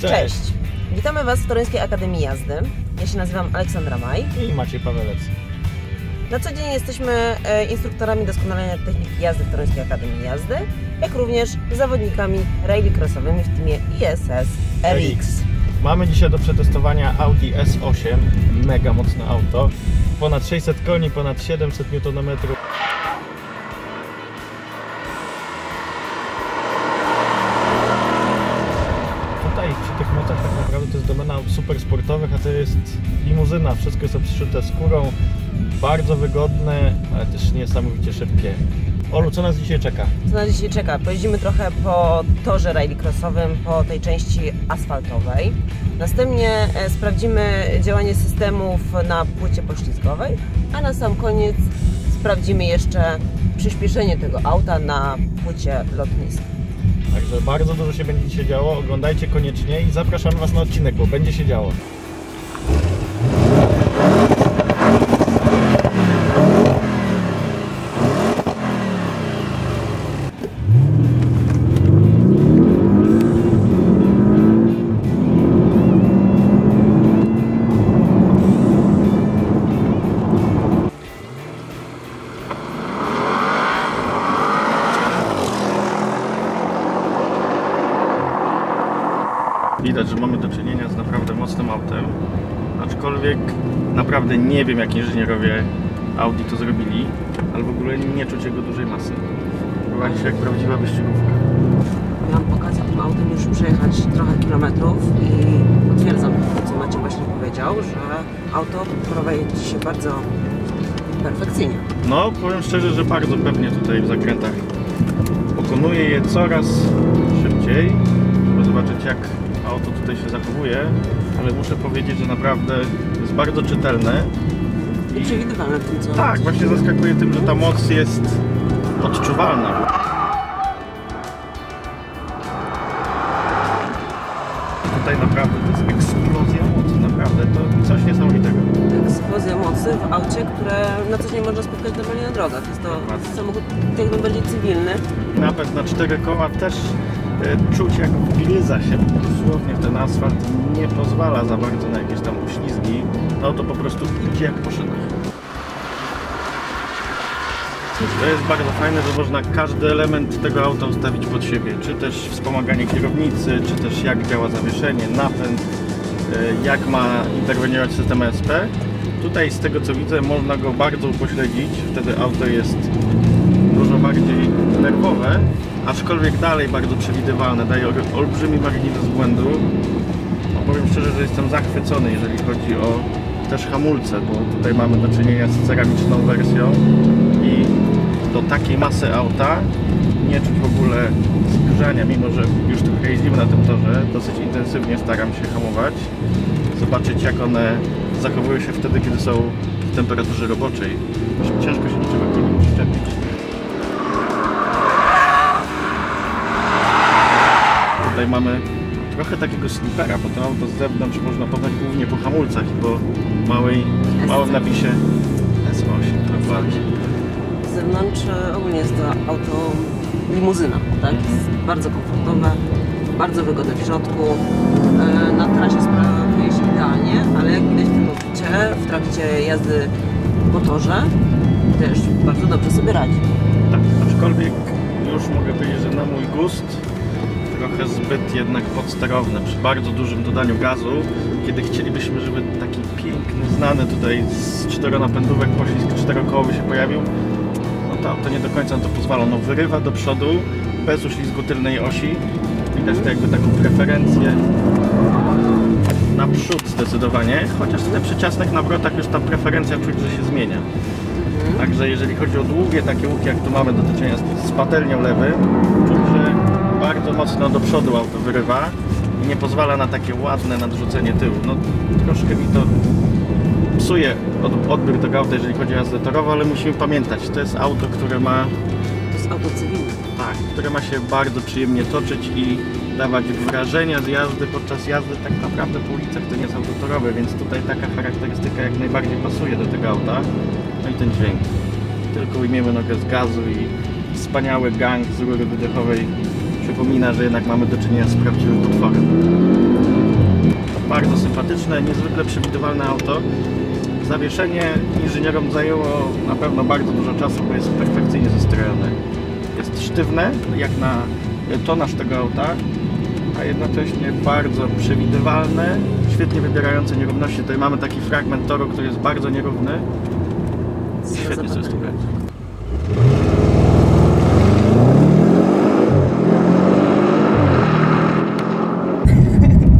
Cześć! Witamy Was w Toruńskiej Akademii Jazdy. Ja się nazywam Aleksandra Maj. I Maciej Pawelec. Na co dzień jesteśmy e, instruktorami doskonalenia techniki jazdy w Toruńskiej Akademii Jazdy, jak również zawodnikami rally crossowymi w teamie ISS RX. Mamy dzisiaj do przetestowania Audi S8. Mega mocne auto. Ponad 600 koni, ponad 700 Nm. Limuzyna. Wszystko jest obszyte skórą. Bardzo wygodne, ale też niesamowicie szybkie. Olu, co nas dzisiaj czeka? Co nas dzisiaj czeka? Pojeździmy trochę po torze rally crossowym, po tej części asfaltowej. Następnie e, sprawdzimy działanie systemów na płycie poślizgowej, a na sam koniec sprawdzimy jeszcze przyspieszenie tego auta na płycie lotniska. Także bardzo dużo się będzie dzisiaj działo. Oglądajcie koniecznie i zapraszamy Was na odcinek, bo będzie się działo. Widać, że mamy do czynienia z naprawdę mocnym autem. Aczkolwiek naprawdę nie wiem, jak inżynierowie Audi to zrobili, ale w ogóle nie czuć jego dużej masy. Prowadzi się jak prawdziwa wyścigówka. Miałam okazję tym autem już przejechać trochę kilometrów i potwierdzam to, co Maciej właśnie powiedział, że auto prowadzi się bardzo perfekcyjnie. No, powiem szczerze, że bardzo pewnie tutaj w zakrętach pokonuje je coraz szybciej, żeby zobaczyć jak auto tutaj się zachowuje, ale muszę powiedzieć, że naprawdę jest bardzo czytelne. I przewidywalne w tym, co Tak, właśnie zaskakuje tym, że ta moc jest odczuwalna. Tutaj naprawdę to jest eksplozja mocy, naprawdę, to coś niesamowitego. eksplozja mocy w aucie, które na co dzień można spotkać normalnie na drogach. Jest to Dokładnie. samochód jak najbardziej cywilny. Napęd na cztery koła też czuć jak wgryza się dosłownie w ten asfalt, nie pozwala za bardzo na jakieś tam uślizgi. No to po prostu idzie jak po szynach. To jest bardzo fajne, że można każdy element tego auta ustawić pod siebie, czy też wspomaganie kierownicy, czy też jak działa zawieszenie, napęd, e, jak ma interweniować system ESP. Tutaj z tego co widzę można go bardzo upośledzić, wtedy auto jest dużo bardziej nerwowe, aczkolwiek dalej bardzo przewidywalne, daje ol- olbrzymi margines błędu. No, powiem szczerze, że jestem zachwycony, jeżeli chodzi o też hamulce, bo tutaj mamy do czynienia z ceramiczną wersją i do takiej masy auta nie czuć w ogóle zgrzania, mimo że już trochę jeździmy na tym torze, dosyć intensywnie staram się hamować, zobaczyć jak one zachowują się wtedy, kiedy są w temperaturze roboczej. Ciężko się do Tutaj mamy trochę takiego slipera, bo to auto z zewnątrz można poznać głównie po hamulcach i po małej, małym napisie S8. Dokładnie. Z zewnątrz ogólnie jest to auto limuzyna, tak? Jest bardzo komfortowe, bardzo wygodne w środku. E, Na trasie sprawuje się idealnie, ale jak widać w tym w trakcie jazdy po torze też bardzo dobrze sobie radzi. Tak, aczkolwiek już mogę powiedzieć, że na mój gust trochę zbyt jednak podsterowne, przy bardzo dużym dodaniu gazu, kiedy chcielibyśmy, żeby taki piękny, znany tutaj z czteronapędówek poślizg czterokołowy się pojawił, no to nie do końca na to pozwala. No wyrywa do przodu, bez uślizgu tylnej osi. Widać to jakby taką preferencję naprzód zdecydowanie, chociaż tutaj przy ciasnych nawrotach już ta preferencja czuć, że się zmienia. Także jeżeli chodzi o długie takie łuki, jak tu mamy do czynienia z, patelnią lewym, czuć, że bardzo mocno do przodu auto wyrywa i nie pozwala na takie ładne nadrzucenie tyłu. No troszkę mi to psuje od, odbiór tego auta, jeżeli chodzi o jazdę torową, ale musimy pamiętać, to jest auto, które ma To jest auto cywilne. tak, które ma się bardzo przyjemnie toczyć i dawać wrażenia z jazdy podczas jazdy tak naprawdę po ulicach to nie jest auto torowe, więc tutaj taka charakterystyka jak najbardziej pasuje do tego auta. No i ten dźwięk. Tylko ujmiemy nogę z gazu i wspaniały gang z rury wydechowej przypomina, że jednak mamy do czynienia z prawdziwym potworem. Bardzo sympatyczne, niezwykle przewidywalne auto. Zawieszenie inżynierom zajęło na pewno bardzo dużo czasu, bo jest perfekcyjnie zestrojone. Jest sztywne, jak na tonaż tego auta, a jednocześnie bardzo przewidywalne, świetnie wybierające nierówności. Tutaj mamy taki fragment toru, który jest bardzo nierówny. Świetnie sobie z tym radzi.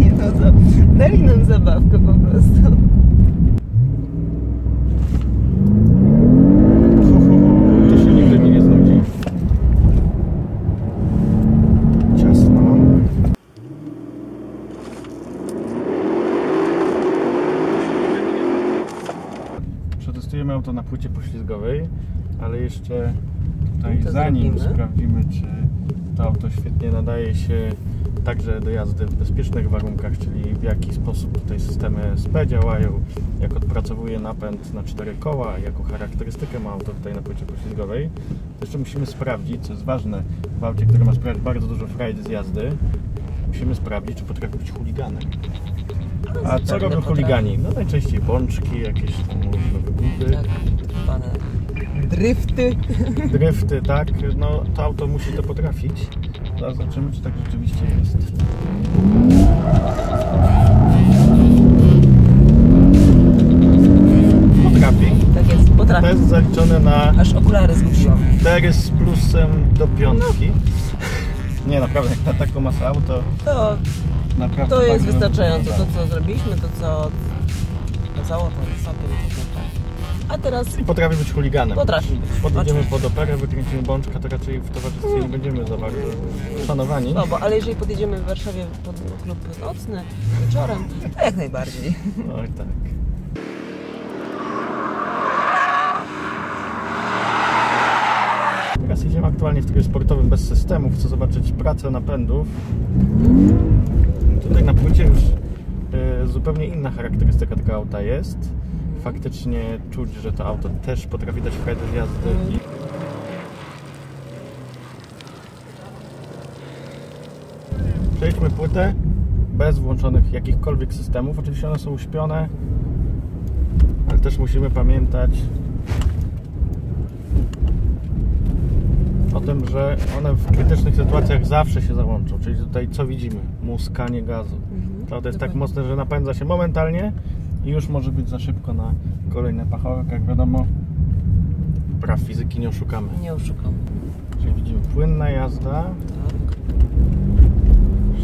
Nie no, za... dali nam zabawkę po prostu. To się nigdy mi nie znudzi. Ciasno. Auto na płycie poślizgowej, ale jeszcze tutaj To zanim zrobimy. sprawdzimy, czy to auto świetnie nadaje się także do jazdy w bezpiecznych warunkach, czyli w jaki sposób tutaj systemy SP działają, jak odpracowuje napęd na cztery koła, jaką charakterystykę ma auto tutaj na płycie poślizgowej. To jeszcze musimy sprawdzić, co jest ważne w aucie, które ma sprawiać bardzo dużo frajdy z jazdy, musimy sprawdzić, czy potrafi być chuliganem. A co robią chuligani? No najczęściej bączki, jakieś tam różne wybuchy. Tak, drifty. Dryfty, tak, no to auto musi to potrafić. Zaraz zobaczymy, czy tak rzeczywiście jest. Potrafi. Tak jest, potrafi. Test zaliczony na Aż okulary zgubiłam. 4 z plusem do piątki. Nie, naprawdę, jak na taką masę auto, To, naprawdę to jest wystarczające. To, co zrobiliśmy, to, co okazało, potrafi. A teraz I potrafi być chuliganem. potrafi być. Podjedziemy pod operę, wykręcimy bączka, to raczej w towarzystwie nie będziemy za bardzo szanowani. No, bo, ale jeżeli podjedziemy w Warszawie pod klub nocny wieczorem, to jak najbardziej. Oj tak. Teraz jedziemy aktualnie w trybie sportowym bez systemów. Chcę zobaczyć pracę napędów. Tutaj na płycie już e, zupełnie inna charakterystyka tego auta jest. Faktycznie czuć, że to auto też potrafi dać frajdę z jazdy. Przejdźmy płytę bez włączonych jakichkolwiek systemów. Oczywiście one są uśpione, ale też musimy pamiętać o tym, że one w krytycznych sytuacjach zawsze się załączą. Czyli tutaj co widzimy? Muskanie gazu. To auto jest tak mocne, że napędza się momentalnie i już może być za szybko na kolejne pachołek. Jak wiadomo, praw fizyki nie oszukamy. Nie oszukam. Czyli widzimy płynna jazda, Tak.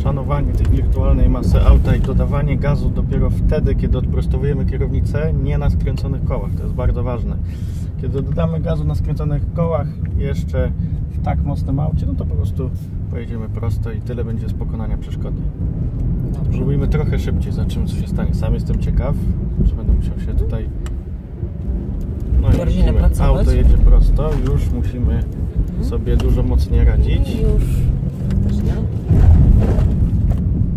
Szanowanie tej wirtualnej masy auta i dodawanie gazu dopiero wtedy, kiedy odprostowujemy kierownicę, nie na skręconych kołach. To jest bardzo ważne. Kiedy dodamy gazu na skręconych kołach jeszcze w tak mocnym aucie, no to po prostu pojedziemy prosto i tyle będzie z pokonania przeszkody. Spróbujmy trochę szybciej, zobaczymy co się stanie. Sam jestem ciekaw, czy będę musiał się tutaj... No i napracować. auto jedzie prosto, już musimy sobie dużo mocniej radzić. Już też nie.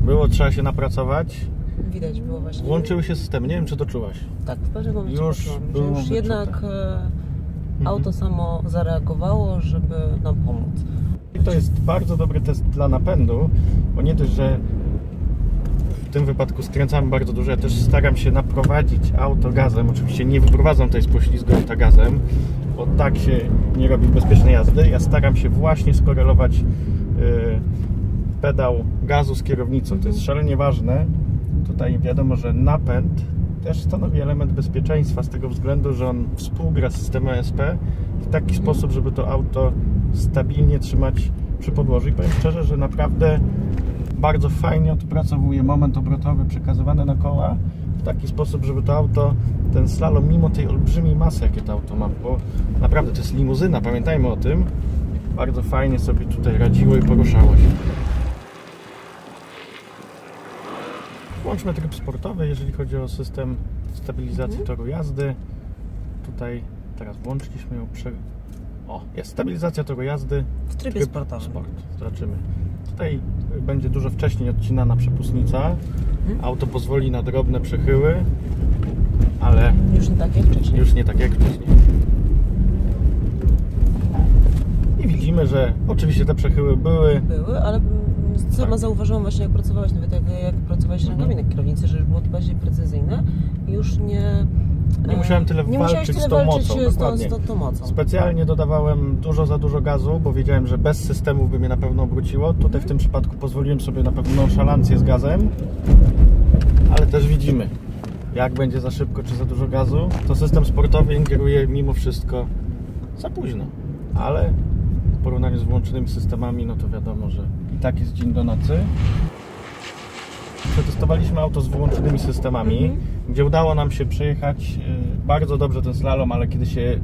Było trzeba się napracować. Widać było właśnie. Włączyły się systemy, nie wiem czy to czułaś. Tak, w pewnym momencie Już poczułam, było już jednak e, auto samo zareagowało, żeby nam pomóc. I to jest bardzo dobry test dla napędu, bo nie dość, że w tym wypadku skręcamy bardzo dużo, ja też staram się naprowadzić auto gazem. Oczywiście nie wyprowadzam tutaj z poślizgu auta gazem, bo tak się nie robi bezpiecznej jazdy. Ja staram się właśnie skorelować yy, pedał gazu z kierownicą. To jest szalenie ważne. Tutaj wiadomo, że napęd też stanowi element bezpieczeństwa z tego względu, że on współgra z systemem ESP w taki sposób, żeby to auto stabilnie trzymać przy podłożu. I powiem szczerze, że naprawdę bardzo fajnie odpracowuje moment obrotowy przekazywany na koła w taki sposób, żeby to auto, ten slalom, mimo tej olbrzymiej masy, jakie to auto ma, bo naprawdę to jest limuzyna, pamiętajmy o tym, bardzo fajnie sobie tutaj radziło i poruszało się. Włączmy tryb sportowy, jeżeli chodzi o system stabilizacji toru jazdy. Tutaj teraz włączyliśmy ją przy... O, jest stabilizacja toru jazdy. W trybie Tryb sportowym. Sport, zobaczymy. Tutaj będzie dużo wcześniej odcinana przepustnica. Auto pozwoli na drobne przechyły, ale Już nie tak jak wcześniej. już nie tak jak wcześniej. I widzimy, że oczywiście te przechyły były. Były, ale sama Tak. zauważyłam właśnie jak pracowałeś, nawet jak, jak pracowałeś Mhm. rękami na kierownicy, że było to bardziej precyzyjne i już nie... Nie musiałem tyle nie walczyć tyle z tą walczyć mocą, z tą, z tą, tą mocą. Specjalnie dodawałem dużo za dużo gazu, bo wiedziałem, że bez systemów by mnie na pewno obróciło. Tutaj w tym przypadku pozwoliłem sobie na pewną nonszalancję z gazem, ale też widzimy, jak będzie za szybko czy za dużo gazu, to system sportowy ingeruje mimo wszystko za późno. Ale w porównaniu z włączonymi systemami, no to wiadomo, że tak jest dzień do nocy. Przetestowaliśmy auto z wyłączonymi systemami, Mhm. gdzie udało nam się przejechać y, bardzo dobrze ten slalom, ale kiedy się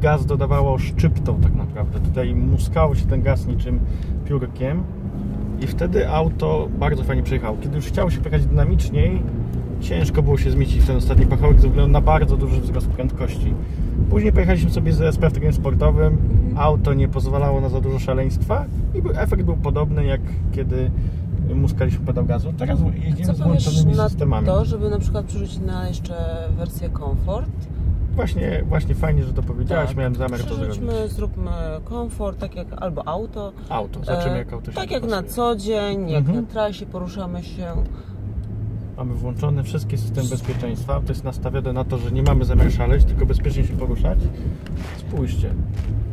gaz dodawało szczyptą tak naprawdę. Tutaj muskało się ten gaz niczym piórkiem i wtedy auto bardzo fajnie przejechało. Kiedy już chciało się pojechać dynamiczniej, ciężko było się zmieścić w ten ostatni pachołek ze względu na bardzo duży wzrost prędkości. Później pojechaliśmy sobie z SP w trybie sportowym, auto nie pozwalało na za dużo szaleństwa i efekt był podobny jak kiedy muskaliśmy pedał gazu. Teraz jeździmy z włączonymi na systemami. to, żeby na przykład przerzucić na jeszcze wersję komfort? Właśnie, właśnie fajnie, że to powiedziałaś, Tak. miałem zamiar to zrobić. Zróbmy komfort, tak jak albo auto. Auto, zobaczymy E, jak auto się Tak jak na dopasuje. co dzień, jak Mhm. na trasie poruszamy się. Mamy włączone wszystkie systemy bezpieczeństwa. To jest nastawione na to, że nie mamy zamiar szaleć, tylko bezpiecznie się poruszać. Spójrzcie,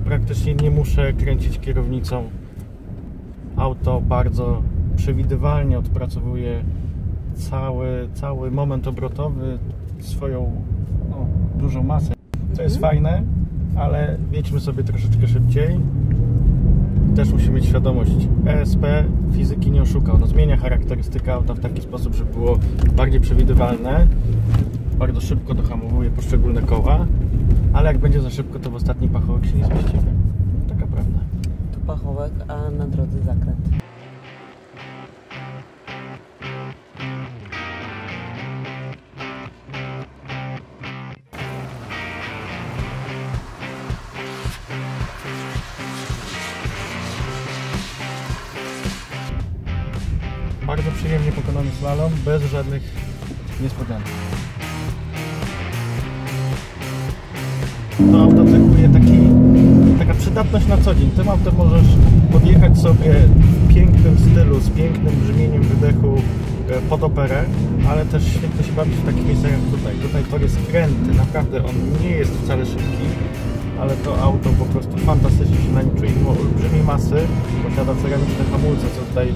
praktycznie nie muszę kręcić kierownicą. Auto bardzo przewidywalnie odpracowuje cały, cały moment obrotowy, swoją no, dużą masę. To jest fajne, ale jedźmy sobie troszeczkę szybciej. Też musimy mieć świadomość, ESP fizyki nie oszuka. Ono zmienia charakterystykę auta w taki sposób, żeby było bardziej przewidywalne. Bardzo szybko dohamowuje poszczególne koła, ale jak będzie za szybko, to w ostatni pachołek się nie zmieścimy. Taka prawda. Tu pachołek, a na drodze zakręt. Bardzo przyjemnie pokonany slalom, bez żadnych niespodzianek. To auto cechuje taki, taka przydatność na co dzień. Tym autem możesz podjechać sobie w pięknym stylu, z pięknym brzmieniem wydechu e, pod operę, ale też świetnie się bawić w takich miejscach jak tutaj. Tutaj tor jest kręty, naprawdę on nie jest wcale szybki, ale to auto po prostu fantastycznie się na nim czuje. Mimo olbrzymiej masy posiada ceramiczne hamulce, co tutaj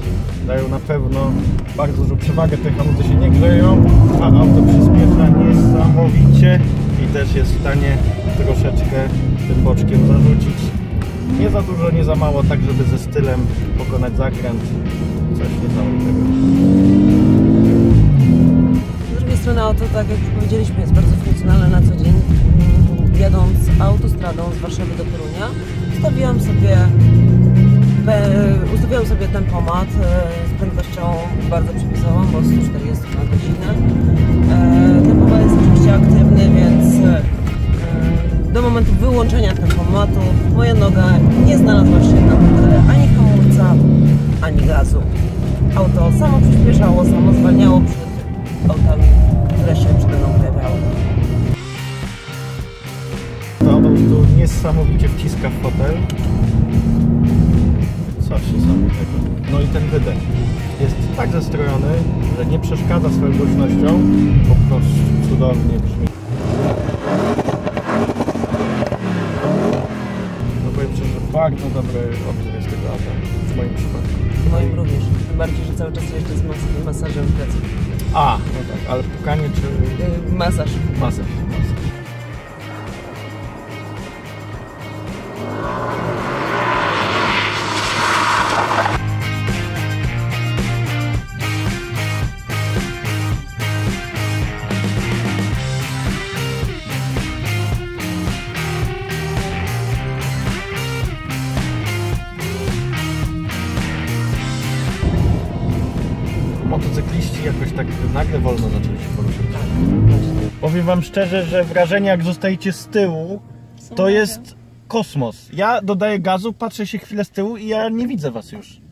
dają na pewno bardzo dużą przewagę. Te hamulce się nie grzeją, a auto przyspiesza niesamowicie i też jest w stanie troszeczkę tym boczkiem zarzucić. Nie za dużo, nie za mało, tak żeby ze stylem pokonać zakręt. Coś niesamowitego. Strony auto, tak jak powiedzieliśmy, jest bardzo funkcjonalne na co dzień. Jadąc autostradą z Warszawy do Torunia, ustawiłam sobie, ustawiłam sobie tempomat e, z prędkością bardzo przypisową, bo 140 na godzinę. E, Tempomat jest oczywiście aktywny, więc e, do momentu wyłączenia tempomatu moja noga nie znalazła się na pedale ani hamulca, ani gazu. Auto samo przyspieszało, samo zwalniało przed autami, które się przede mną niesamowicie wciska w fotel. Coś niesamowitego. No i ten wydech jest tak zestrojony, że nie przeszkadza swoją głośnością, po prostu cudownie brzmi. No powiem szczerze, że bardzo dobry odbiór jest tego auta w moim przypadku. Moim również. Tym bardziej, że cały czas jeżdżę z mas- masażem pleców. A, no tak, ale pukanie czy Yy, Masaż. masaż? Nagle wolno zaczęli się poruszać. Powiem wam szczerze, że wrażenie jak zostajecie z tyłu, to jest kosmos. Ja dodaję gazu, patrzę się chwilę z tyłu i ja nie widzę was już.